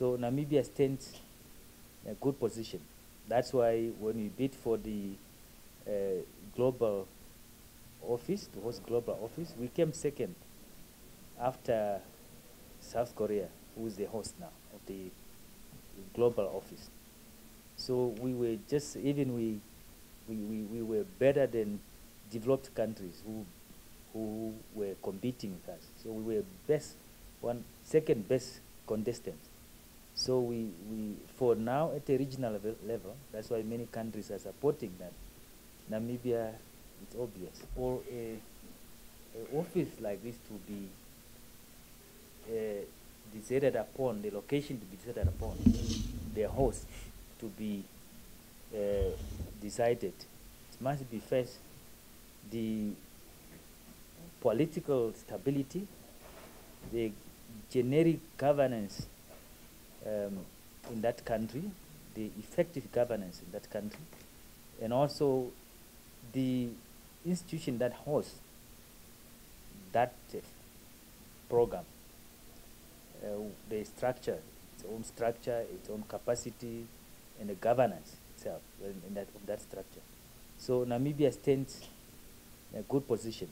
So Namibia stands in a good position. That's why when we bid for the uh, global office, the host global office, we came second after South Korea, who is the host now of the global office. So we were just, even we, we, we, we were better than developed countries who, who were competing with us. So we were best, one, second best contestants. So we, we, for now at a regional level, level, that's why many countries are supporting that. Namibia, it's obvious. For a, a office like this to be uh, decided upon, the location to be decided upon, the host to be uh, decided, it must be first the political stability, the generic governance um, in that country, the effective governance in that country, and also the institution that hosts that uh, program, uh, the structure, its own structure, its own capacity, and the governance itself in, that, that structure. So Namibia stands in a good position